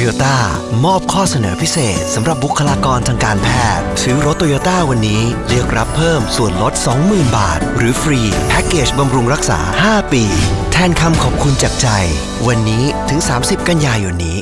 โยต้ามอบข้อเสนอพิเศษสำหรับบุคลากรทางการแพทย์ ซื้อรถโตโยต้าวันนี้เรียกรับเพิ่มส่วนลด 20,000 บาท หรือฟรี แพ็กเกจบำรุงรักษา 5 ปี แทนคำขอบคุณจากใจ วันนี้ถึง 30 กันยายนนี้